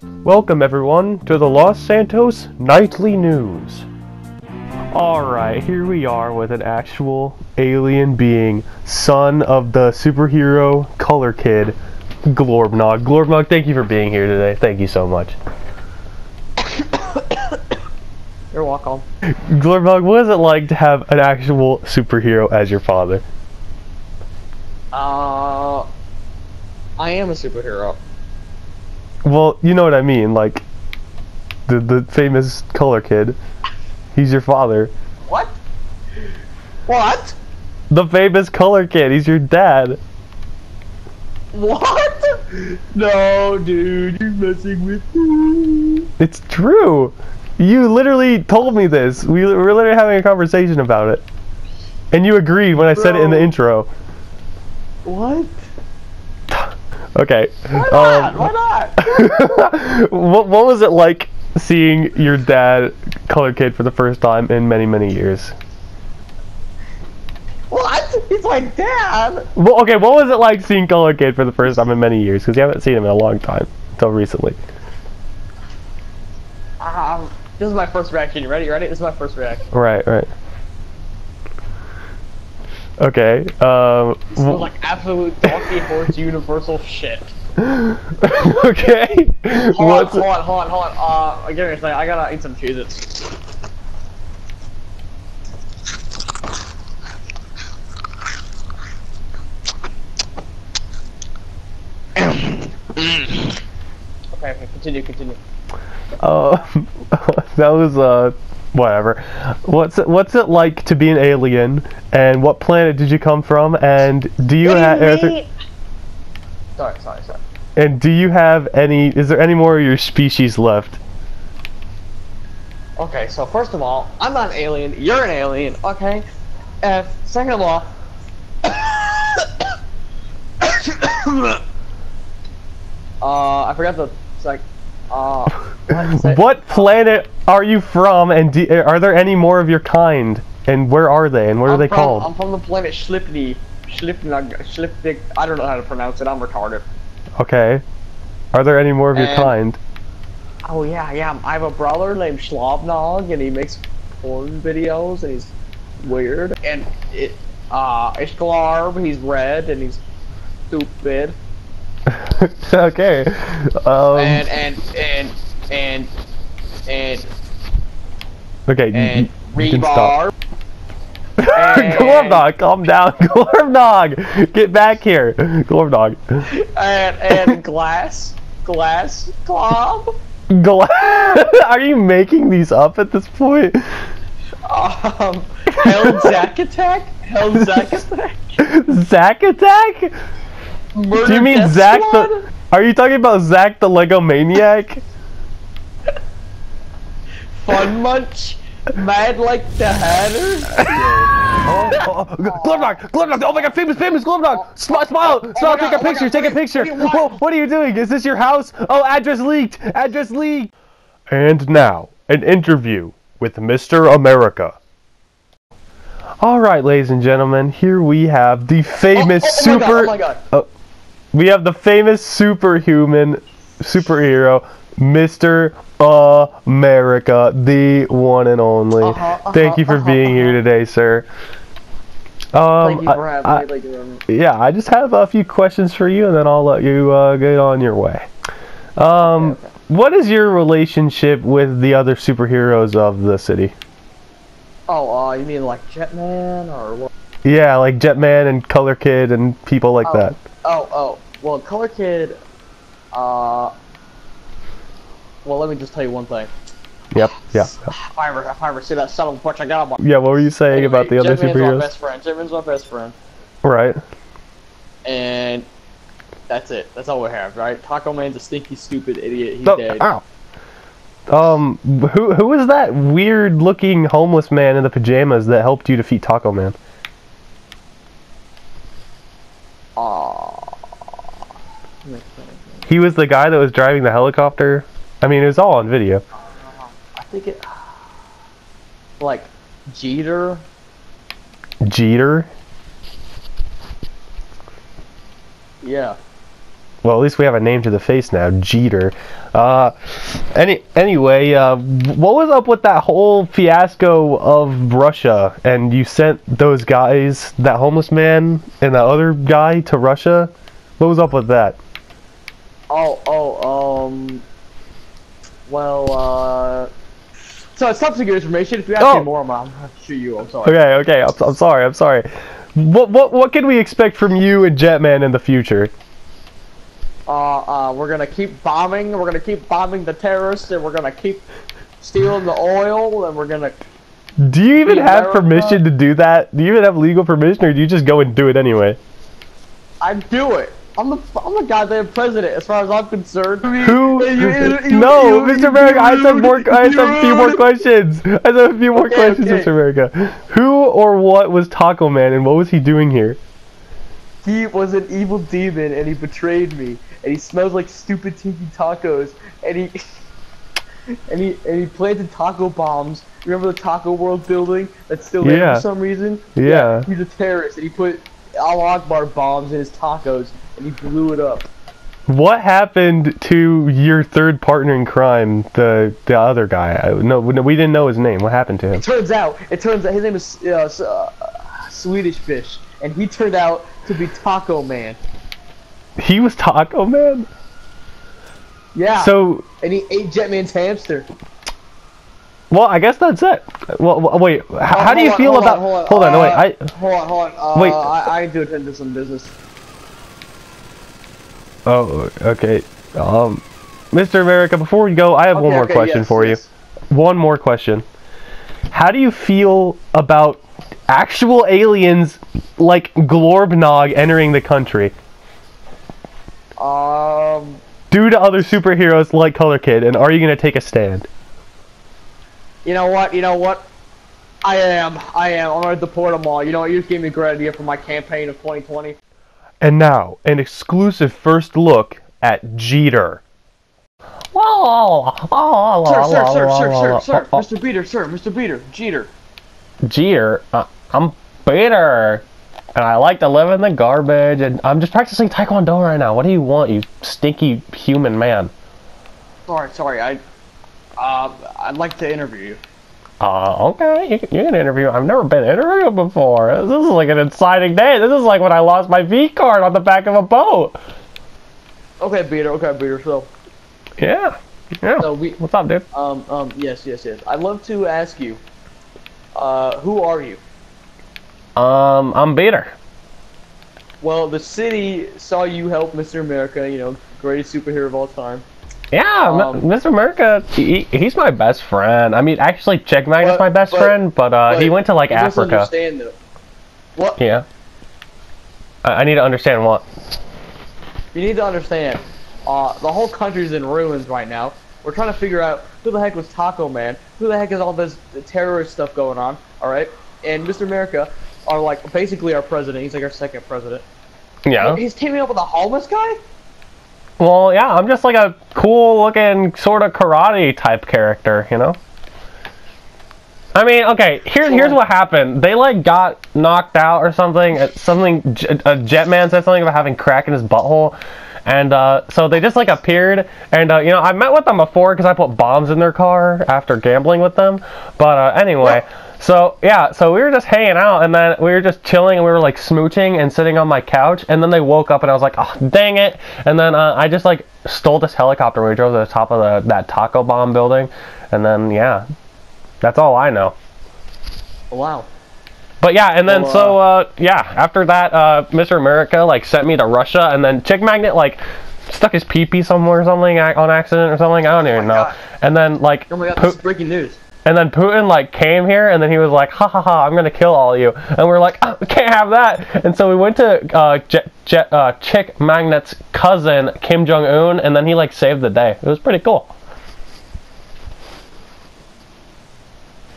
Welcome everyone to the Los Santos Nightly News. Alright, here we are with an actual alien being, son of the superhero color kid, Glorbnog. Glorbnog, thank you for being here today. Thank you so much. You're welcome. Glorbnog, what is it like to have an actual superhero as your father? Uh, I am a superhero. Well, you know what I mean, like the the famous color kid. He's your father. What? What? The famous color kid, he's your dad. What? No, dude, you're messing with me. It's true. You literally told me this. We were literally having a conversation about it. And you agreed when I said it in the intro. What? Okay. Why not? Um, Why not? what, what was it like seeing your dad color kid for the first time in many, many years? What? He's my dad. Well, okay, what was it like seeing color kid for the first time in many years? Because you haven't seen him in a long time, until recently. Um, this is my first reaction. You ready? You ready? This is my first reaction. Right, right. Okay. Um. Is like absolute donkey horse universal shit. okay. Hold What's on, hold on, hold on, hold on. Uh, give me a second. I gotta eat some cheeses. Okay, okay, continue, continue. Uh, that was uh, whatever. What's it, what's it like to be an alien? And what planet did you come from? And do you have Sorry, sorry, sorry. and do you have any? Is there any more of your species left? Okay, so first of all, I'm not an alien. You're an alien. Okay. And second of all, uh, I forgot the like, uh, what planet are you from? And do, are there any more of your kind? And where are they? And what are I'm they from, called? I'm from the planet Schlipny. Schlipnig, Schlipnig, I don't know how to pronounce it. I'm retarded. Okay. Are there any more of your kind? Oh yeah, yeah. I have a brother named Schlobnog, and he makes porn videos, and he's weird. And it, uh, Ishglarb, he's red, and he's stupid. okay. Um, and and and and and okay. and you, you stop. and- Glormnog, calm down. Glormnog, get back here. Glormnog. and and glass, glass, glob. Gla- Are you making these up at this point? Um, Hell Zack Attack, Hell Zack Attack. Zack Attack? Murder Do you mean Death Zack Squad? the? Are you talking about Zack the Lego Maniac? Fun Munch, Mad like the Hatter. oh, oh, Glormnog, Glormnog, oh my god, famous, famous Glormnog! Smile, smile, oh smile, take God, a oh picture, God, take a picture. what do you want? Whoa, what are you doing? Is this your house? Oh, address leaked, address leaked. And now, an interview with Mr. America. All right, ladies and gentlemen, here we have the famous oh, oh God, super. oh my God. Oh We have the famous superhuman superhero, Mr. America, the one and only. Uh-huh, uh-huh, Thank you for uh-huh, being here uh-huh. today, sir. Um, Thank you for I- having I- me. Thank you yeah, I just have a few questions for you, and then I'll let you uh, get on your way. Um, Okay, okay. what is your relationship with the other superheroes of the city? Oh, uh, you mean like Jetman or what? Yeah, like Jetman and Color Kid and people like Oh. that. Oh, oh. Well, Color Kid. Uh. Well, let me just tell you one thing. Yep, yeah. If I ever, if I ever see that son of a bitch, I got him. Yeah, what were you saying about the other Jetman's my superheroes? best friend. Jetman's my best friend, Right. and that's it. That's all we have, right? Taco Man's a stinky, stupid idiot. He's No, dead. ow. Um, who who was that weird-looking homeless man in the pajamas that helped you defeat Taco Man? He was the guy that was driving the helicopter. I mean, it was all on video. I think it. Like Jeter. Jeter. Yeah. well, at least we have a name to the face now, Jeter. Uh, any anyway, uh, what was up with that whole fiasco of Russia? And you sent those guys, that homeless man and that other guy, to Russia. What was up with that? Oh, oh, um. Well, uh. So it's top secret information. If you ask Oh. me more, I'm gonna shoot you. I'm sorry. Okay, okay, I'm, I'm sorry, I'm sorry. What what what can we expect from you and Jetman in the future? Uh, uh, we're gonna keep bombing. We're gonna keep bombing the terrorists, and we're gonna keep stealing the oil, and we're gonna. Do you even have America. permission to do that? Do you even have legal permission, or do you just go and do it anyway? I do it. I'm the I'm the goddamn president, as far as I'm concerned. Who? You- you- you- no, Mr. you- America. I have you- more. I said a few more questions. I have a few more Okay, questions, okay. Mr. America. Who or what was Taco Man, and what was he doing here? He was an evil demon, and he betrayed me. And he smells like stupid tiki tacos, and he. And he and he planted taco bombs. Remember the Taco World building that's still there Yeah. for some reason? Yeah. Yeah. He's a terrorist, and he put Al Akbar bombs in his tacos, and he blew it up. What happened to your third partner in crime, the the other guy? I, no, no, we didn't know his name. What happened to him? It Turns out, it turns out his name is uh, uh, Swedish Fish, and he turned out to be Taco Man. He was Taco Man. Yeah. So, and he ate Jetman's hamster. Well, I guess that's it. Well, wait. h- Oh, how do you on, feel hold on, about? hold on, hold on, no, wait. uh, I Hold on, hold on. Uh, Wait. I, I need to attend to some business. Oh, okay. Um, Mr. America, before we go, I have one more okay, question yes, for yes. you. One more question. How do you feel about actual aliens like Glorbnog entering the country Um, due to other superheroes like Color Kid? And are you going to take a stand? You know what? You know what? I am. I am. I'm gonna deport them all. You know what? You just gave me a great idea for my campaign of 2020. And now, an exclusive first look at Jeter. Sir, sir, sir, sir, sir, sir, Mr. Beater, sir, Mr. Beater, Jeter. Jeter, uh, I'm Peter, and I like to live in the garbage, and I'm just practicing Taekwondo right now. What do you want, you stinky human man? Sorry, sorry. I, uh, I'd like to interview you. Uh, okay, you, can- you can interview. I've never been interviewed before. This is like an exciting day. This is like when I lost my V card on the back of a boat. Okay, Beater. Okay, Beater. So, Yeah, yeah. so we, What's up, dude? um, um, yes, yes, yes. I'd love to ask you, uh, who are you? Um, I'm Peter. Well, the city saw you help Mr. America, you know, greatest superhero of all time. Yeah, Um, Mr. America, he, he's my best friend. I mean, actually, Magnet's But- my best but- friend, but, uh, he went to, like, Africa. Understand though. What Yeah. I, I need to understand what. you need to understand, uh, the whole country's in ruins right now. We're trying to figure out who the heck was Taco Man, who the heck is all this terrorist stuff going on. All right, and Mr. America are like basically our president. He's like our second president. Yeah. He's teaming up with a homeless guy. Well, yeah, I'm just like a cool looking sort of karate type character, you know? I mean, okay, here's here's what happened. They like got knocked out or something. uh, Something a Jetman said something about having crack in his butthole. And uh, so they just like appeared, and uh, you know I met with them before because I put bombs in their car after gambling with them. But uh, anyway, so yeah, so we were just hanging out, and then we were just chilling, and we were like smooching and sitting on my couch, and then they woke up, and I was like, oh dang it! And then uh, I just like stole this helicopter. We drove to the top of the that taco bomb building, and then yeah, that's all I know. Wow. But yeah, and then Well, so uh, yeah, after that, uh, Mr. America like sent me to Russia, and then Chick Magnet like stuck his pee pee somewhere or something on accident or something. I don't even my know. God. And then like, Oh my God, Pu- this is breaking news. And then Putin like came here, and then he was like, ha ha ha, I'm gonna kill all of you, and we're like, oh, we can't have that. And so we went to uh, Jet, Jet, uh, Chick Magnet's cousin Kim Jong Un, and then he like saved the day. It was pretty cool.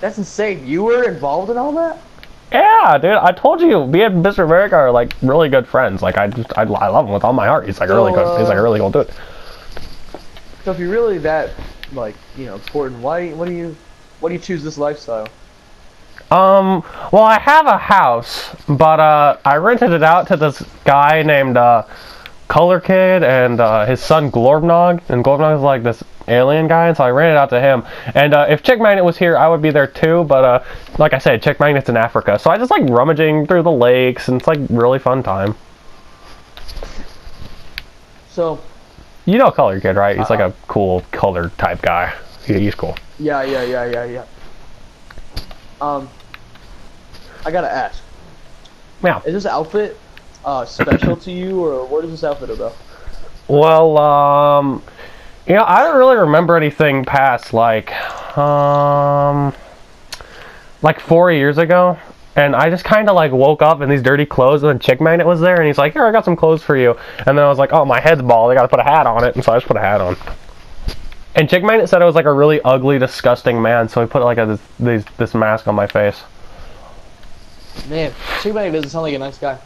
That's insane. You were involved in all that? Yeah, dude, I told you, me and Mr. America are like really good friends. Like I just, I, I love him with all my heart. He's like a really So, good, he's like a uh, really cool dude. So if you're really that, like, you know, important, why, what do you, why do you choose this lifestyle? Um, well, I have a house, but uh, I rented it out to this guy named uh, Color Kid and uh, his son Glorbnog. and Glorbnog is like this alien guy, and so I ran it out to him. And uh, if Chick Magnet was here, I would be there too. But uh, like I said, Chick Magnet's in Africa, so I just like rummaging through the lakes, and it's like really fun time. So, You know Color Kid, right? He's like Uh-uh. a cool color type guy. He, he's cool. Yeah, yeah, yeah, yeah, yeah. Um, I gotta ask, Yeah. is this outfit uh, special to you, or what is this outfit about? Well, um, you know, I don't really remember anything past like, um, like four years ago. And I just kind of like woke up in these dirty clothes, and then Chick Magnet was there, and he's like, "Here, I got some clothes for you." And then I was like, "Oh, my head's bald. I got to put a hat on it," and so I just put a hat on. And Chick Magnet said I was like a really ugly, disgusting man, so he put like a, this, this mask on my face. Man, Chick Magnet doesn't sound like a nice guy.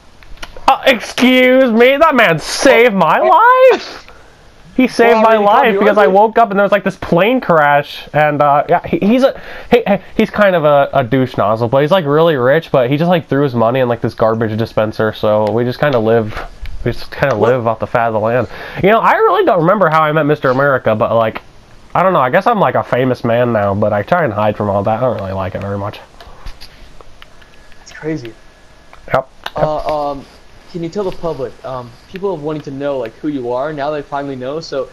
Uh, excuse me, that man saved my life. He saved Well, my life because I woke up and there was like this plane crash, and uh, yeah, he, he's a he- he's kind of a, a douche nozzle, but he's like really rich, but he just like threw his money in like this garbage dispenser, so we just kind of live. We just kind of live off the fat of the land. You know, I really don't remember how I met Mr. America, but like, I don't know. I guess I'm like a famous man now, but I try and hide from all that. I don't really like it very much. It's crazy. Yep. Uh, um, can you tell the public? Um, people are wanting to know like who you are now. They finally know. So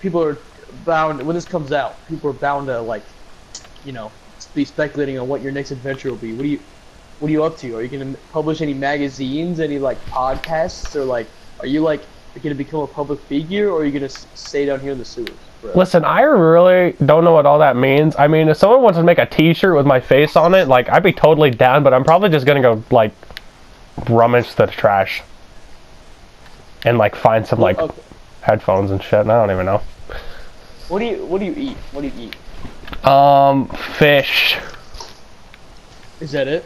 people are bound when this comes out. People are bound to like, you know, be speculating on what your next adventure will be. What do you, what are you up to? Are you gonna publish any magazines, any like podcasts, or like, are you like gonna become a public figure, or are you gonna stay down here in the sewers? Listen, I really don't know what all that means. I mean, if someone wants to make a T-shirt with my face on it, like I'd be totally down. But I'm probably just gonna go like rummage the trash and like find some like Okay. headphones and shit. And I don't even know. What do you What do you eat? What do you eat? Um, fish. Is that it?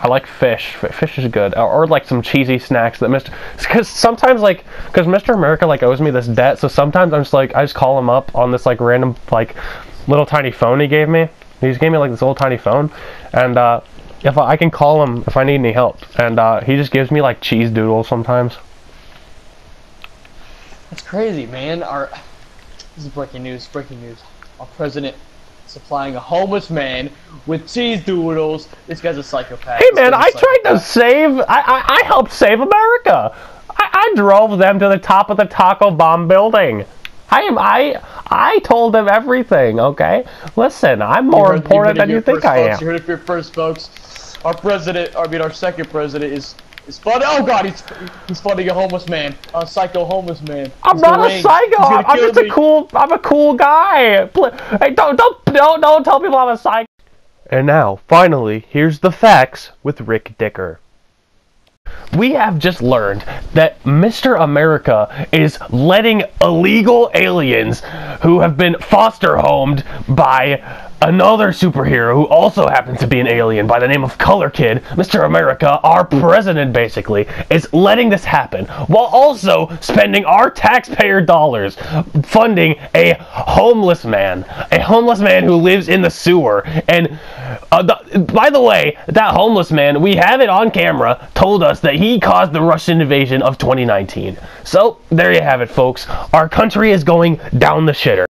I like fish. Fish is good, or, or like some cheesy snacks that Mr. Because sometimes like, because Mr. America like owes me this debt, so sometimes I'm just like, I just call him up on this like random like little tiny phone he gave me. He just gave me like this little tiny phone, and uh, if I, I can call him if I need any help, and uh, he just gives me like cheese doodles sometimes. That's crazy, man. Our this is breaking news. Breaking news. Our president supplying a homeless man with cheese doodles. This guy's a psychopath. Hey man, I tried to save. I, I, I helped save America. I, I drove them to the top of the taco bomb building. I am. I I told them everything. Okay, listen. I'm more heard- important than you think I folks. You heard it here first, folks. Our president, I mean, our second president is is funding. Oh God, he's he's funding a homeless man, a psycho homeless man. I'm He's not a psycho. I'm kill just a cool. I'm a cool guy. Hey, don't don't don't don't tell people I'm a psycho. And now, finally, here's the facts with Rick Dicker. We have just learned that Mr. America is letting illegal aliens who have been foster homed by another superhero who also happens to be an alien by the name of Color Kid. Mr. America, our president basically, is letting this happen while also spending our taxpayer dollars funding a homeless man. A homeless man who lives in the sewer. And uh, the, by the way, that homeless man, we have it on camera, told us that he caused the Russian invasion of 2019. So, there you have it, folks. Our country is going down the shitter.